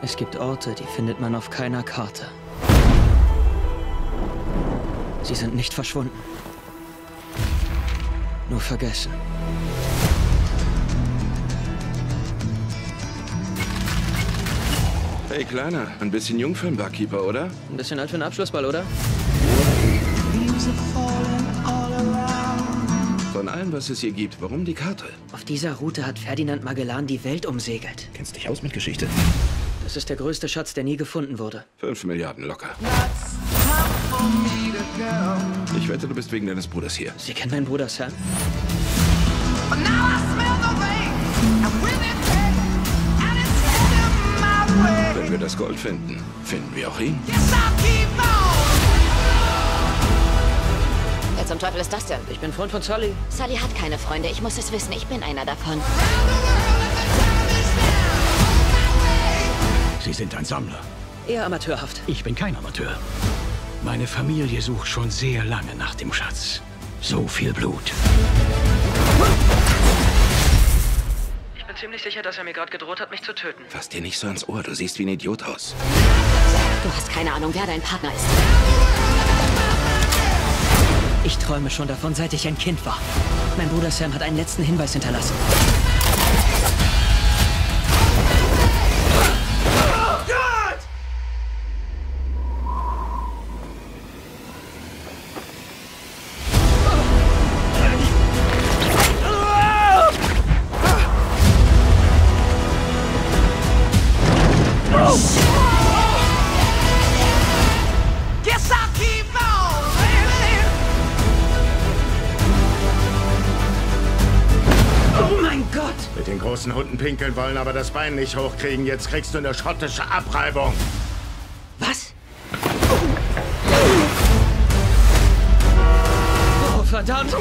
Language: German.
Es gibt Orte, die findet man auf keiner Karte. Sie sind nicht verschwunden. Nur vergessen. Hey, Kleiner, ein bisschen jung für einen Barkeeper, oder? Ein bisschen alt für einen Abschlussball, oder? Von allem, was es hier gibt, warum die Karte? Auf dieser Route hat Ferdinand Magellan die Welt umsegelt. Kennst dich aus mit Geschichte? Das ist der größte Schatz, der nie gefunden wurde. Fünf Milliarden locker. Ich wette, du bist wegen deines Bruders hier. Sie kennen meinen Bruder Sam? Wenn wir das Gold finden, finden wir auch ihn. Wer zum Teufel ist das denn? Ich bin Freund von Sully. Sully hat keine Freunde. Ich muss es wissen. Ich bin einer davon. Sie sind ein Sammler. Eher amateurhaft. Ich bin kein Amateur. Meine Familie sucht schon sehr lange nach dem Schatz. So viel Blut. Ich bin ziemlich sicher, dass er mir gerade gedroht hat, mich zu töten. Fass dir nicht so ans Ohr, du siehst wie ein Idiot aus. Du hast keine Ahnung, wer dein Partner ist. Ich träume schon davon, seit ich ein Kind war. Mein Bruder Sam hat einen letzten Hinweis hinterlassen. Mit den großen Hunden pinkeln wollen, aber das Bein nicht hochkriegen. Jetzt kriegst du eine schottische Abreibung. Was? Oh, verdammt!